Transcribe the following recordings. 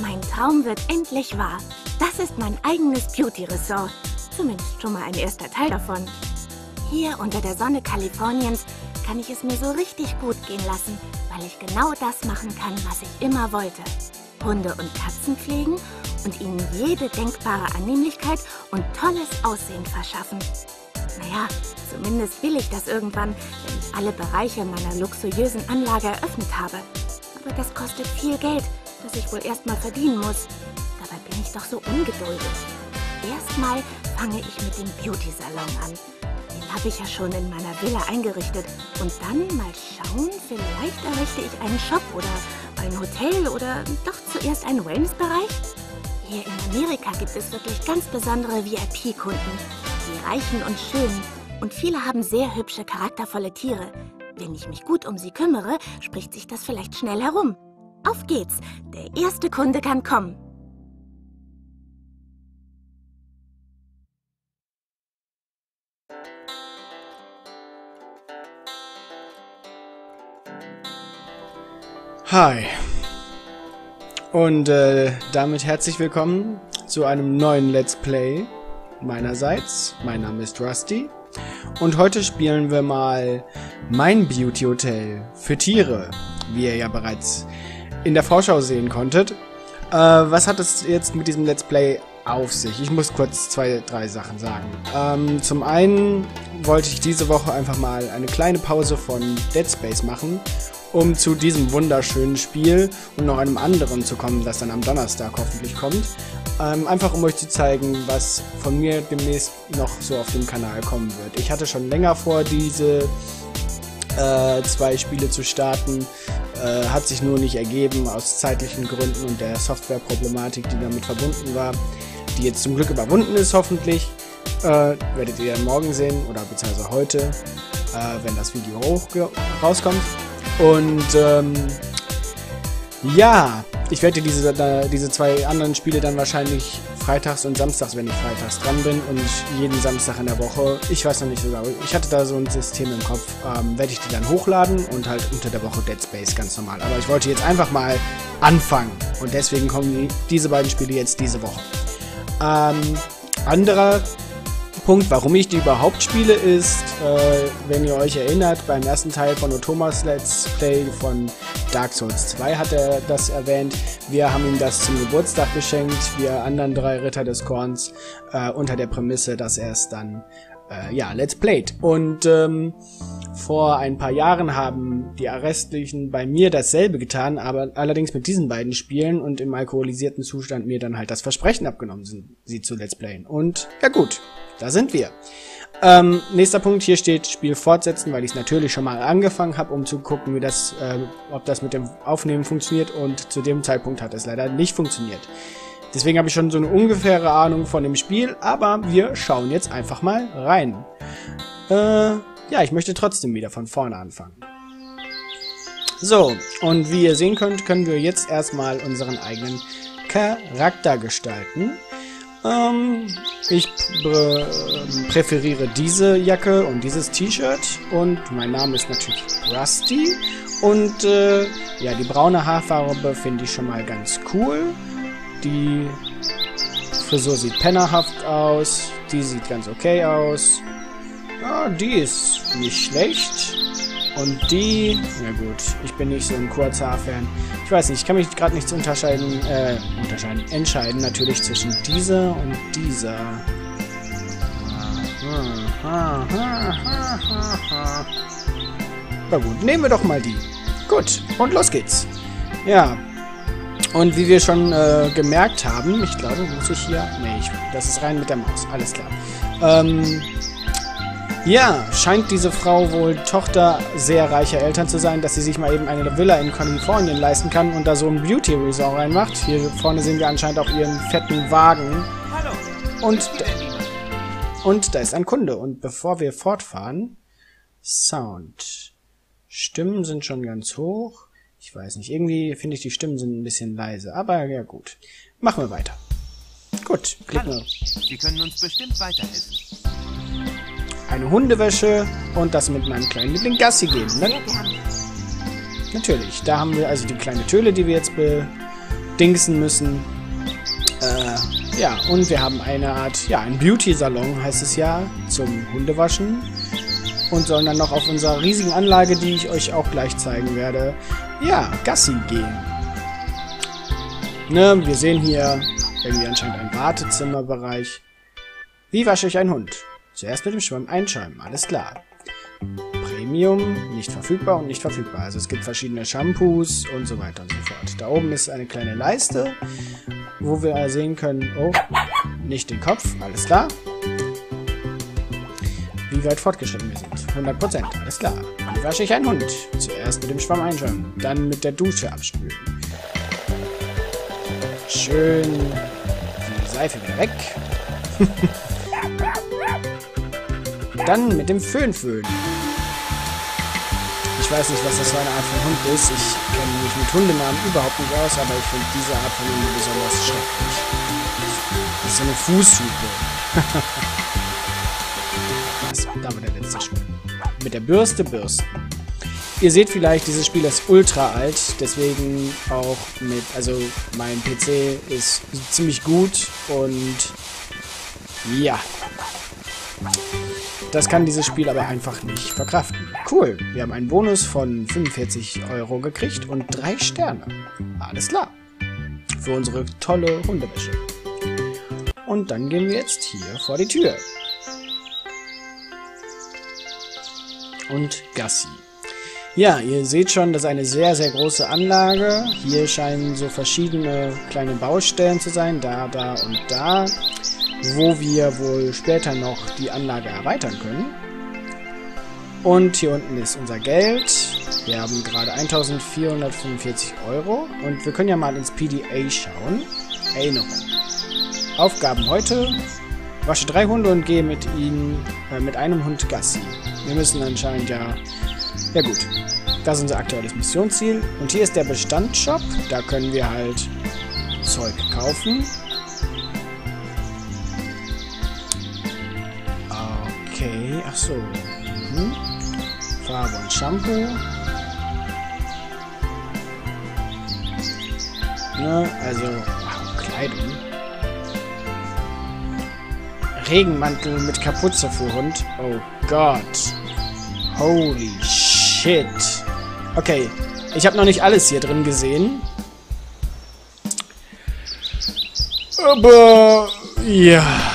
Mein Traum wird endlich wahr. Das ist mein eigenes Beauty-Ressort. Zumindest schon mal ein erster Teil davon. Hier unter der Sonne Kaliforniens kann ich es mir so richtig gut gehen lassen, weil ich genau das machen kann, was ich immer wollte. Hunde und Katzen pflegen und ihnen jede denkbare Annehmlichkeit und tolles Aussehen verschaffen. Naja, zumindest will ich das irgendwann, wenn ich alle Bereiche meiner luxuriösen Anlage eröffnet habe. Aber das kostet viel Geld, das ich wohl erstmal verdienen muss. Dabei bin ich doch so ungeduldig. Erstmal fange ich mit dem Beauty-Salon an. Den habe ich ja schon in meiner Villa eingerichtet. Und dann mal schauen, vielleicht errichte ich einen Shop oder ein Hotel oder doch zuerst einen Wellnessbereich. Hier in Amerika gibt es wirklich ganz besondere VIP-Kunden. Die reichen und schönen. Und viele haben sehr hübsche, charaktervolle Tiere. Wenn ich mich gut um sie kümmere, spricht sich das vielleicht schnell herum. Auf geht's. Der erste Kunde kann kommen. Hi. Und äh, damit herzlich willkommen zu einem neuen Let's Play meinerseits. Mein Name ist Rusty. Und heute spielen wir mal mein Beauty Hotel für Tiere, wie ihr ja bereits in der Vorschau sehen konntet. Äh, was hat es jetzt mit diesem Let's Play auf sich? Ich muss kurz zwei, drei Sachen sagen. Ähm, zum einen wollte ich diese Woche einfach mal eine kleine Pause von Dead Space machen um zu diesem wunderschönen Spiel und noch einem anderen zu kommen, das dann am Donnerstag hoffentlich kommt. Ähm, einfach um euch zu zeigen, was von mir demnächst noch so auf dem Kanal kommen wird. Ich hatte schon länger vor, diese äh, zwei Spiele zu starten. Äh, hat sich nur nicht ergeben aus zeitlichen Gründen und der Softwareproblematik, die damit verbunden war, die jetzt zum Glück überwunden ist, hoffentlich. Äh, werdet ihr dann morgen sehen oder beziehungsweise heute, äh, wenn das Video hoch rauskommt. Und ähm, ja, ich werde diese, da, diese zwei anderen Spiele dann wahrscheinlich freitags und samstags, wenn ich freitags dran bin und jeden Samstag in der Woche, ich weiß noch nicht so genau, ich hatte da so ein System im Kopf, ähm, werde ich die dann hochladen und halt unter der Woche Dead Space ganz normal. Aber ich wollte jetzt einfach mal anfangen und deswegen kommen die, diese beiden Spiele jetzt diese Woche. Ähm, anderer Punkt, warum ich die überhaupt spiele, ist, äh, wenn ihr euch erinnert, beim ersten Teil von Thomas Let's Play von Dark Souls 2 hat er das erwähnt. Wir haben ihm das zum Geburtstag geschenkt, wir anderen drei Ritter des Korns, äh, unter der Prämisse, dass er es dann, äh, ja, Let's Played. Und ähm, vor ein paar Jahren haben die Arrestlichen bei mir dasselbe getan, aber allerdings mit diesen beiden Spielen und im alkoholisierten Zustand mir dann halt das Versprechen abgenommen sind, sie zu Let's Playen. Und ja gut, da sind wir. Ähm, nächster Punkt, hier steht Spiel fortsetzen, weil ich es natürlich schon mal angefangen habe, um zu gucken, wie das, äh, ob das mit dem Aufnehmen funktioniert und zu dem Zeitpunkt hat es leider nicht funktioniert. Deswegen habe ich schon so eine ungefähre Ahnung von dem Spiel, aber wir schauen jetzt einfach mal rein. Äh, ja, ich möchte trotzdem wieder von vorne anfangen. So, und wie ihr sehen könnt, können wir jetzt erstmal unseren eigenen Charakter gestalten. Ähm, ich prä präferiere diese Jacke und dieses T-Shirt und mein Name ist natürlich Rusty und äh, ja, die braune Haarfarbe finde ich schon mal ganz cool. Die Frisur sieht pennerhaft aus, die sieht ganz okay aus. Ja, die ist nicht schlecht. Und die, na gut, ich bin nicht so ein Kurzhaar-Fan. Ich weiß nicht, ich kann mich gerade nicht unterscheiden, äh, unterscheiden, entscheiden natürlich zwischen dieser und dieser. Na gut, nehmen wir doch mal die. Gut, und los geht's. Ja. Und wie wir schon äh, gemerkt haben, ich glaube, muss ich hier... Nee, ich, das ist rein mit der Maus. Alles klar. Ähm, ja, scheint diese Frau wohl Tochter sehr reicher Eltern zu sein, dass sie sich mal eben eine Villa in Kalifornien leisten kann und da so ein Beauty Resort reinmacht. Hier vorne sehen wir anscheinend auch ihren fetten Wagen. Hallo. Und, und da ist ein Kunde. Und bevor wir fortfahren, Sound. Stimmen sind schon ganz hoch. Ich weiß nicht, irgendwie finde ich die Stimmen sind ein bisschen leise. Aber ja gut. Machen wir weiter. Gut, klicken Hallo. Sie können uns bestimmt weiterhelfen. Eine Hundewäsche und das mit meinem kleinen Liebling Gassi gehen. Ne? Natürlich, da haben wir also die kleine Töle, die wir jetzt bedingsen müssen. Äh, ja, und wir haben eine Art, ja, ein Beauty-Salon heißt es ja, zum Hundewaschen. Und sollen dann noch auf unserer riesigen Anlage, die ich euch auch gleich zeigen werde, ja, Gassi gehen. Ne, wir sehen hier irgendwie anscheinend ein Wartezimmerbereich. Wie wasche ich einen Hund? Zuerst mit dem Schwamm einschäumen, alles klar. Premium, nicht verfügbar und nicht verfügbar. Also es gibt verschiedene Shampoos und so weiter und so fort. Da oben ist eine kleine Leiste, wo wir sehen können, oh, nicht den Kopf, alles klar. Wie weit fortgeschritten wir sind. 100%, alles klar. Wie wasche ich einen Hund? Zuerst mit dem Schwamm einschäumen, dann mit der Dusche abspülen. Schön die Seife wieder weg. Dann mit dem Föhn föhnen. Ich weiß nicht, was das für eine Art von Hund ist. Ich kenne mich mit Hundenamen überhaupt nicht aus, aber ich finde diese Art von Hunde besonders schrecklich. Das ist so eine Fußhupe. Was? Da war der letzte Spiel. Mit der Bürste bürsten. Ihr seht vielleicht, dieses Spiel ist ultra alt, deswegen auch mit, also mein PC ist ziemlich gut und ja. Das kann dieses Spiel aber einfach nicht verkraften. Cool, wir haben einen Bonus von 45 Euro gekriegt und drei Sterne. Alles klar. Für unsere tolle Hundewäsche. Und dann gehen wir jetzt hier vor die Tür. Und Gassi. Ja, ihr seht schon, das ist eine sehr, sehr große Anlage. Hier scheinen so verschiedene kleine Baustellen zu sein, da, da und da, wo wir wohl später noch die Anlage erweitern können. Und hier unten ist unser Geld. Wir haben gerade 1445 Euro und wir können ja mal ins PDA schauen. Erinnerung. Aufgaben heute. Wasche drei Hunde und gehe mit ihnen, äh, mit einem Hund Gassi. Wir müssen anscheinend ja ja gut, das ist unser aktuelles Missionsziel. Und hier ist der Bestandsshop. Da können wir halt Zeug kaufen. Okay, ach so. Mhm. Farbe und Shampoo. Ne, also, wow, Kleidung. Regenmantel mit Kapuze für Hund. Oh Gott. Holy shit. Okay, ich habe noch nicht alles hier drin gesehen. Aber ja.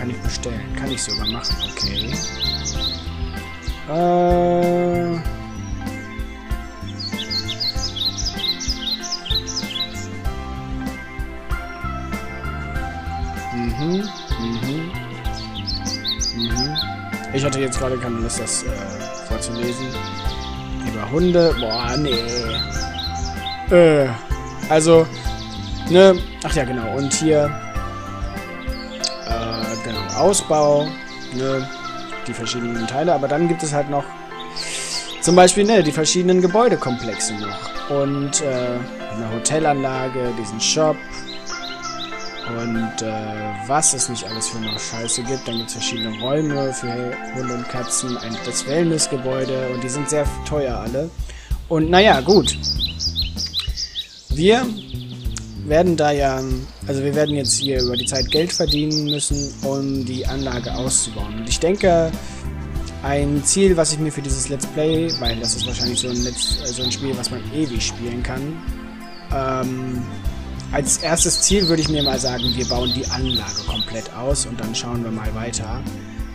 Kann ich bestellen. Kann ich sogar machen. Okay. Äh. Mhm, mhm, mhm. Ich hatte jetzt gerade keine Lust, das äh, vorzulesen. Über Hunde. Boah, nee. Äh, also, ne, ach ja, genau. Und hier, genau, Ausbau, ne, die verschiedenen Teile. Aber dann gibt es halt noch zum Beispiel, ne, die verschiedenen Gebäudekomplexe noch. Und, äh, eine Hotelanlage, diesen Shop, und äh, was es nicht alles für noch Scheiße gibt. Dann gibt es verschiedene Räume für Hunde und Katzen, ein, das Wellnessgebäude und die sind sehr teuer alle. Und naja, gut. Wir werden da ja, also wir werden jetzt hier über die Zeit Geld verdienen müssen, um die Anlage auszubauen. Und ich denke, ein Ziel, was ich mir für dieses Let's Play, weil das ist wahrscheinlich so ein, Let's, so ein Spiel, was man ewig spielen kann, ähm, als erstes Ziel würde ich mir mal sagen, wir bauen die Anlage komplett aus und dann schauen wir mal weiter,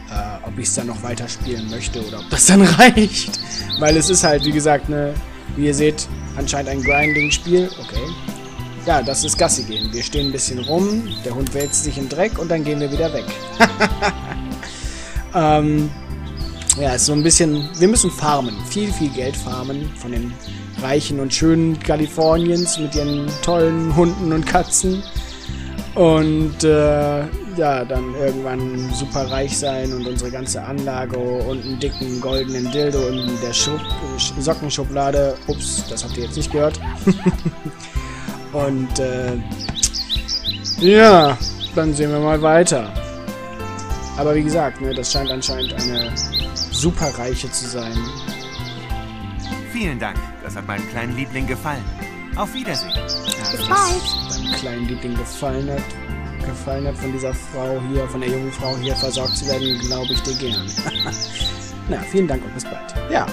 äh, ob ich es dann noch weiter spielen möchte oder ob das dann reicht. Weil es ist halt, wie gesagt, ne, wie ihr seht, anscheinend ein Grinding-Spiel. Okay. Ja, das ist Gassi gehen. Wir stehen ein bisschen rum, der Hund wälzt sich im Dreck und dann gehen wir wieder weg. ähm, ja, ist so ein bisschen, wir müssen farmen, viel, viel Geld farmen von den reichen und schönen Kaliforniens mit ihren tollen Hunden und Katzen. Und äh, ja, dann irgendwann super reich sein und unsere ganze Anlage und einen dicken goldenen Dildo in der Schub Sockenschublade. Ups, das habt ihr jetzt nicht gehört. und äh, ja, dann sehen wir mal weiter. Aber wie gesagt, ne, das scheint anscheinend eine superreiche zu sein. Vielen Dank, das hat meinem kleinen Liebling gefallen. Auf Wiedersehen. Ja, Bis dass bald. es deinem kleinen Liebling gefallen hat, gefallen hat, von dieser Frau hier, von der jungen Frau hier versorgt zu werden, glaube ich dir gern. Na, vielen Dank und bis bald. Ja,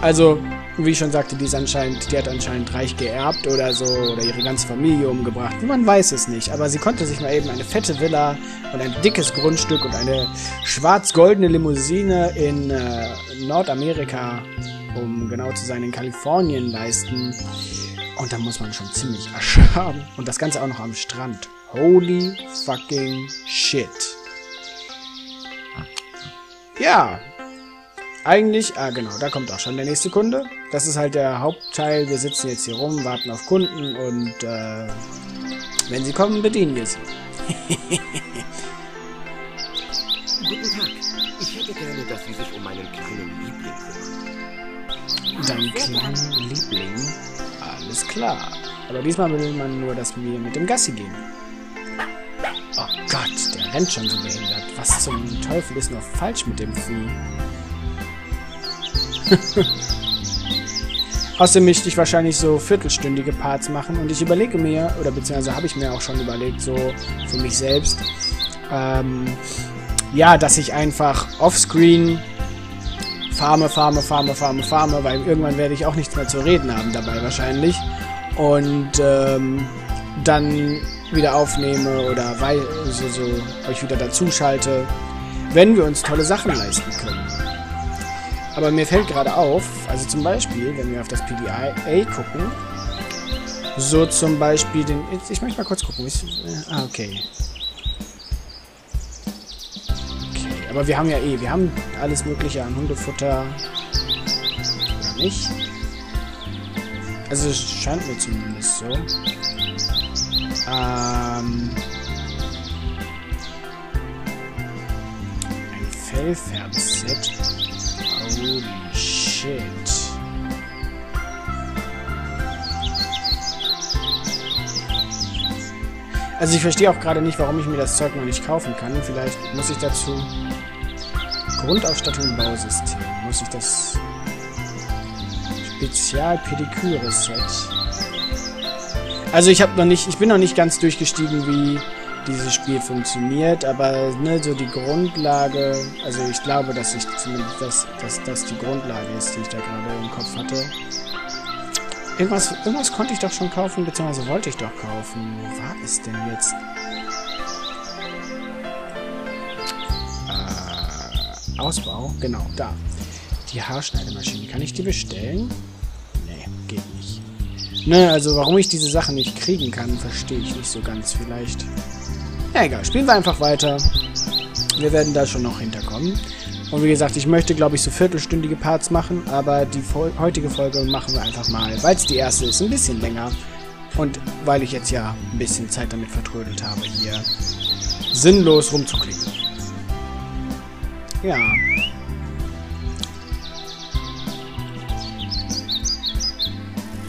also, wie ich schon sagte, die ist anscheinend, die hat anscheinend reich geerbt oder so, oder ihre ganze Familie umgebracht. Man weiß es nicht, aber sie konnte sich mal eben eine fette Villa und ein dickes Grundstück und eine schwarz-goldene Limousine in äh, Nordamerika, um genau zu sein, in Kalifornien leisten. Und da muss man schon ziemlich Asche haben. Und das Ganze auch noch am Strand. Holy fucking shit. Ja. Eigentlich, ah genau, da kommt auch schon der nächste Kunde. Das ist halt der Hauptteil. Wir sitzen jetzt hier rum, warten auf Kunden und äh, wenn sie kommen, bedienen wir sie. Guten Tag. Ich hätte gerne, dass Sie sich um meinen kleinen Liebling kümmern. Dein kleiner Liebling. Alles klar. Aber diesmal will man nur, dass wir mit dem Gassi gehen. Oh Gott, der rennt schon so behindert. Was zum Teufel ist noch falsch mit dem Vieh? Außerdem möchte ich wahrscheinlich so viertelstündige Parts machen und ich überlege mir, oder beziehungsweise habe ich mir auch schon überlegt, so für mich selbst, ähm, ja, dass ich einfach offscreen farme, farme, farme, farme, farme, weil irgendwann werde ich auch nichts mehr zu reden haben dabei wahrscheinlich. Und ähm, dann wieder aufnehme oder wei so, so euch wieder dazuschalte, wenn wir uns tolle Sachen leisten können. Aber mir fällt gerade auf, also zum Beispiel, wenn wir auf das PDA gucken, so zum Beispiel den. Ich möchte mal kurz gucken. Ich, äh, ah, okay. Okay, aber wir haben ja eh, wir haben alles Mögliche an Hundefutter. Oder nicht? Also es scheint mir zumindest so. Ähm. Ein Fellfärb-Set. Holy shit. Also ich verstehe auch gerade nicht, warum ich mir das Zeug noch nicht kaufen kann. Vielleicht muss ich dazu Grundausstattung Bausystem. Muss ich das Spezial-Pediküre-Set. Also ich habe noch nicht, ich bin noch nicht ganz durchgestiegen, wie dieses Spiel funktioniert, aber ne, so die Grundlage, also ich glaube, dass ich zumindest, dass, dass das die Grundlage ist, die ich da gerade im Kopf hatte. Irgendwas, irgendwas konnte ich doch schon kaufen, beziehungsweise wollte ich doch kaufen. Wo war es denn jetzt? Äh, Ausbau, genau, da. Die Haarschneidemaschine, kann ich die bestellen? Nee, geht nicht. Ne, also warum ich diese Sachen nicht kriegen kann, verstehe ich nicht so ganz vielleicht. Ja, egal, spielen wir einfach weiter. Wir werden da schon noch hinterkommen. Und wie gesagt, ich möchte, glaube ich, so viertelstündige Parts machen, aber die heutige Folge machen wir einfach mal, weil es die erste ist, ein bisschen länger. Und weil ich jetzt ja ein bisschen Zeit damit vertrödelt habe, hier sinnlos rumzuklicken. Ja.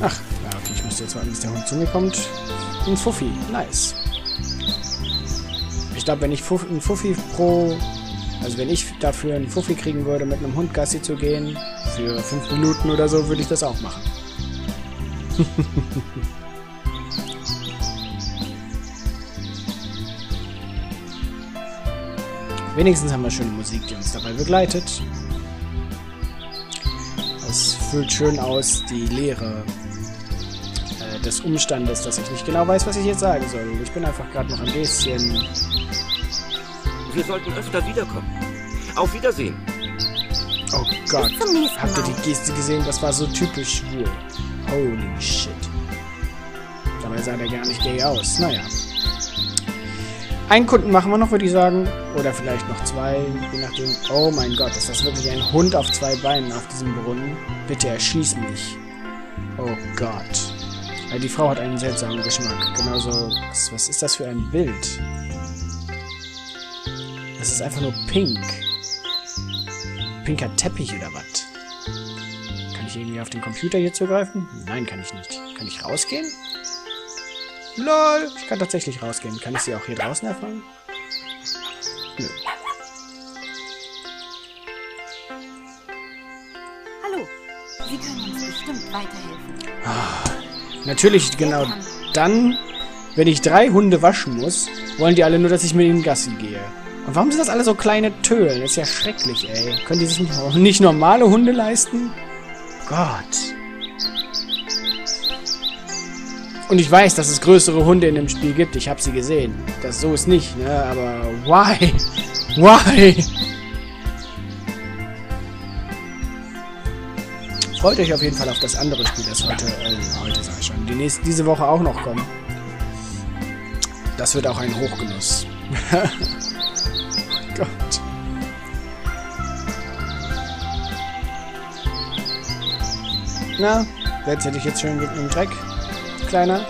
Ach, ja, okay, ich müsste jetzt warten, bis der Hund zu mir kommt. Ein Fuffi, nice. Ich glaube, wenn ich Fuff, ein Fuffi pro... Also wenn ich dafür einen Fuffi kriegen würde, mit einem Hund Gassi zu gehen, für fünf Minuten oder so, würde ich das auch machen. Wenigstens haben wir schöne Musik, die uns dabei begleitet. Es füllt schön aus die Leere des Umstandes, dass ich nicht genau weiß, was ich jetzt sagen soll. Ich bin einfach gerade noch ein bisschen Wir sollten öfter wiederkommen. Auf Wiedersehen. Oh Gott. Bis zum nächsten Habt ihr die Geste gesehen? Das war so typisch schwul. Holy shit. Dabei sah der gar nicht gay aus. Naja. Einen Kunden machen wir noch, würde ich sagen. Oder vielleicht noch zwei, je nachdem. Oh mein Gott, ist das wirklich ein Hund auf zwei Beinen auf diesem Brunnen? Bitte erschieß mich. Oh Gott. Weil die Frau hat einen seltsamen Geschmack. Genauso. Was, was ist das für ein Bild? Es ist einfach nur pink. Pinker Teppich oder was? Kann ich irgendwie auf den Computer hier zugreifen? Nein, kann ich nicht. Kann ich rausgehen? LOL! Ich kann tatsächlich rausgehen. Kann ich sie auch hier draußen erfahren? Nö. Hallo, Sie können uns bestimmt weiterhelfen. Natürlich genau dann, wenn ich drei Hunde waschen muss, wollen die alle nur, dass ich mit ihnen Gassi gehe. Und warum sind das alle so kleine Tölen? Das ist ja schrecklich, ey. Können die sich nicht, nicht normale Hunde leisten? Gott. Und ich weiß, dass es größere Hunde in dem Spiel gibt. Ich habe sie gesehen. Das so ist nicht, ne? Aber why? Why? Freut euch auf jeden Fall auf das andere Spiel, das heute, äh, heute sag ich schon, die nächste, diese Woche auch noch kommt. Das wird auch ein Hochgenuss. oh Gott. Na, wetzel dich jetzt schön im Dreck, Kleiner?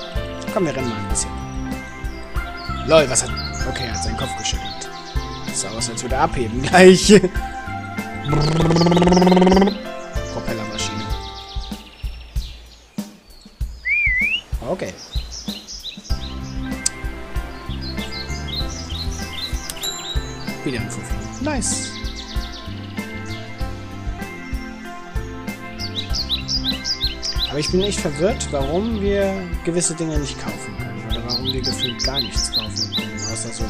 Komm, wir rennen mal ein bisschen. Lol, was hat... Okay, er hat seinen Kopf geschüttelt. Das sah aus, als würde er abheben gleich. bin echt verwirrt, warum wir gewisse Dinge nicht kaufen können. Oder warum wir gefühlt gar nichts kaufen können, außer so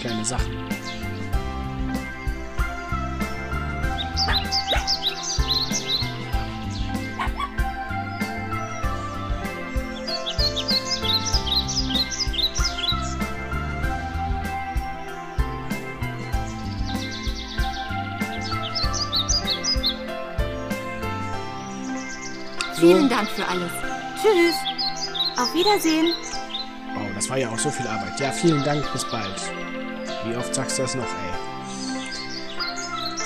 kleine Sachen. Vielen Dank für alles. Tschüss. Auf Wiedersehen. Wow, das war ja auch so viel Arbeit. Ja, vielen Dank, bis bald. Wie oft sagst du das noch, ey?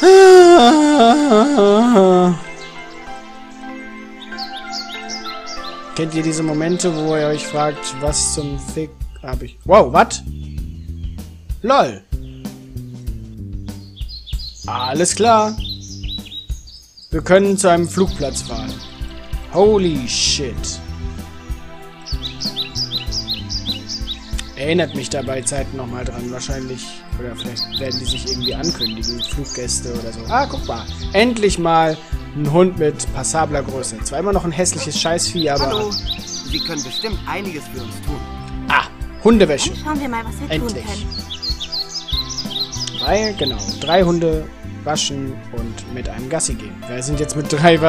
Kennt ihr diese Momente, wo ihr euch fragt, was zum Fick hab ich... Wow, was? LOL. Alles klar. Wir können zu einem Flugplatz fahren. Holy shit. Erinnert mich dabei Zeiten nochmal dran, wahrscheinlich. Oder vielleicht werden die sich irgendwie ankündigen, Fluggäste oder so. Ah, guck mal. Endlich mal ein Hund mit passabler Größe. Zwar immer noch ein hässliches Scheißvieh, aber... Hallo. Sie können bestimmt einiges für uns tun. Ah, Hundewäsche. Dann schauen wir mal, was wir Endlich. tun können. Weil, genau, drei Hunde waschen und mit einem Gassi gehen. Wir sind jetzt mit drei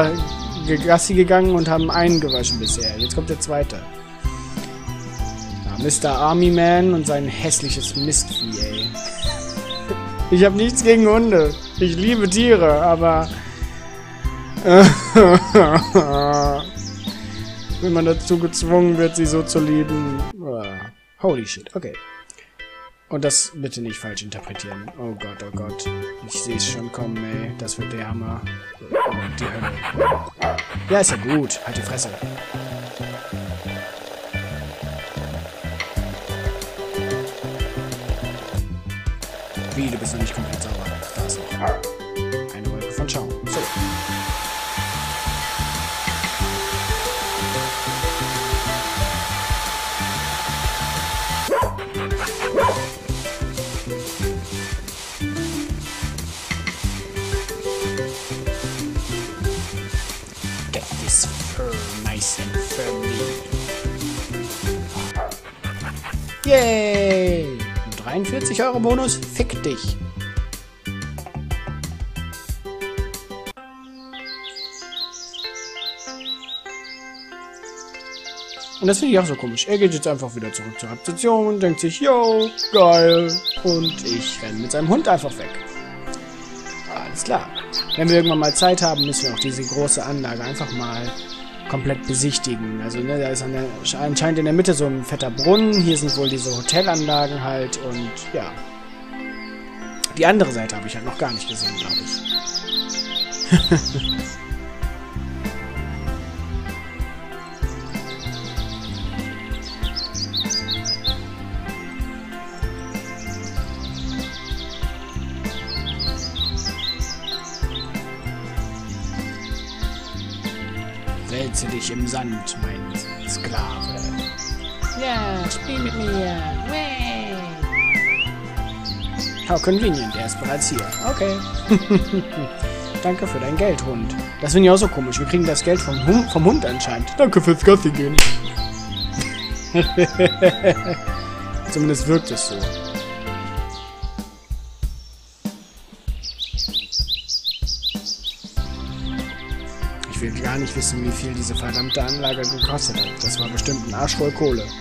Gassi gegangen und haben einen gewaschen bisher. Jetzt kommt der zweite. Ja, Mr. Army Man und sein hässliches Mistvieh, ey. Ich habe nichts gegen Hunde. Ich liebe Tiere, aber... Wenn man dazu gezwungen wird, sie so zu lieben... ah, Holy shit, okay. Und das bitte nicht falsch interpretieren. Oh Gott, oh Gott. Ich sehe es schon kommen, ey. Das wird der Hammer. Oh, die Hölle. Ja, ist ja gut. Halt die Fresse. Wie, du bist noch nicht komplett sauber. Da ist noch eine Wolke von Schaum. So. 43 Euro Bonus? Fick dich. Und das finde ich auch so komisch. Er geht jetzt einfach wieder zurück zur Rezeption und denkt sich, yo, geil. Und ich renne mit seinem Hund einfach weg. Alles klar. Wenn wir irgendwann mal Zeit haben, müssen wir auch diese große Anlage einfach mal komplett besichtigen. Also, ne, da ist an der, anscheinend in der Mitte so ein fetter Brunnen. Hier sind wohl diese Hotelanlagen halt und ja. Die andere Seite habe ich halt noch gar nicht gesehen, glaube ich. Wälze dich im Sand, mein Sklave. Ja, spiel mit mir. Way. How convenient, er ist bereits hier. Okay. Danke für dein Geld, Hund. Das finde ich auch so komisch. Wir kriegen das Geld vom, Hund, vom Hund anscheinend. Danke fürs Gassi gehen. Zumindest wirkt es so. Gar nicht wissen, wie viel diese verdammte Anlage gekostet hat. Das war bestimmt ein Arsch voll Kohle.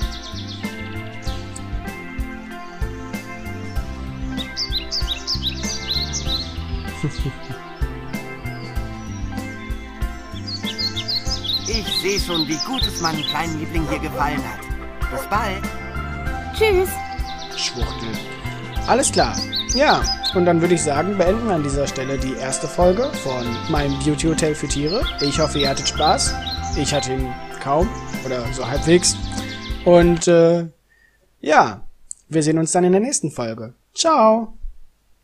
Ich sehe schon, wie gut es meinem kleinen Liebling hier gefallen hat. Bis bald. Tschüss. Schwuchtel. Alles klar. Ja, und dann würde ich sagen, beenden wir an dieser Stelle die erste Folge von meinem Beauty Hotel für Tiere. Ich hoffe, ihr hattet Spaß. Ich hatte ihn kaum oder so halbwegs. Und äh, ja, wir sehen uns dann in der nächsten Folge. Ciao.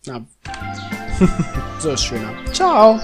Na, so ist schöner. Ciao.